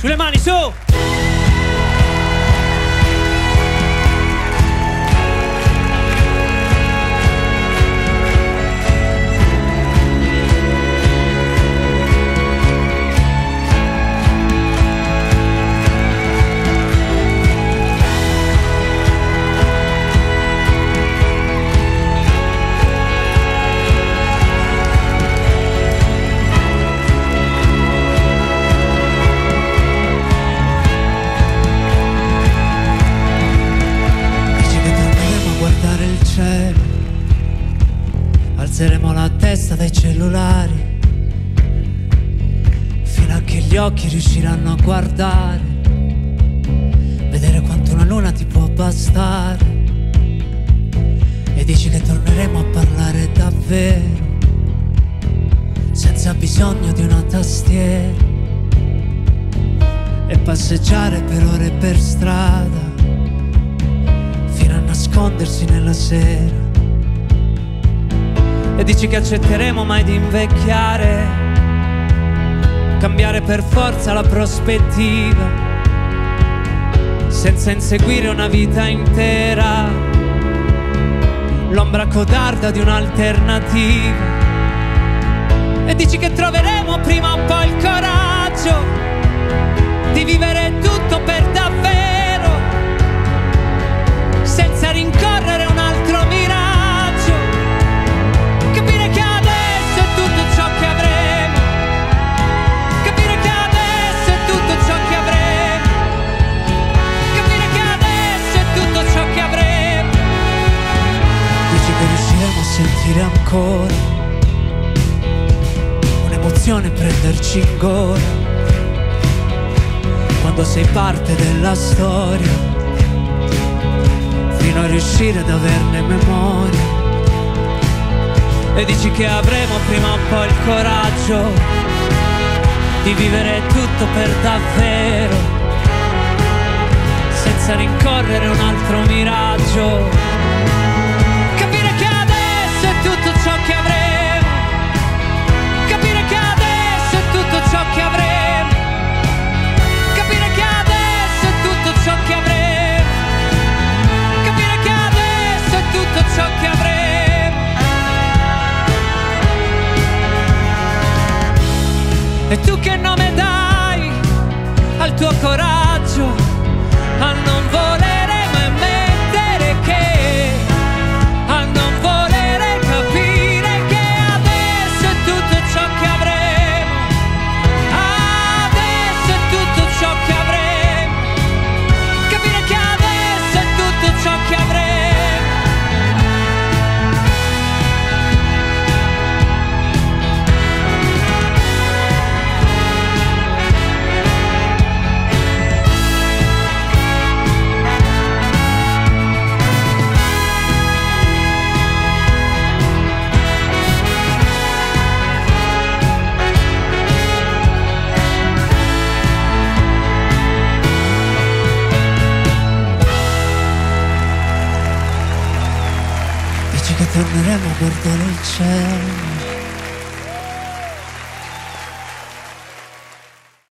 Sous les mains, les sauts! Alzeremo la testa dai cellulari, fino a che gli occhi riusciranno a guardare, vedere quanto una luna ti può bastare. E dici che torneremo a parlare davvero, senza bisogno di una tastiera, e passeggiare per ore per strada fino a nascondersi nella sera. Dici che accetteremo mai di invecchiare, cambiare per forza la prospettiva, senza inseguire una vita intera, l'ombra codarda di un'alternativa. E dici che troveremo prima o poi il coraggio sentire ancora un'emozione prenderci in gola quando sei parte della storia fino a riuscire ad averne memoria E dici che avremo prima o poi il coraggio di vivere tutto per davvero, senza rincorrere un altro miraggio. E tu che nome dai al tuo coraggio, a non che torneremo a guardare il cielo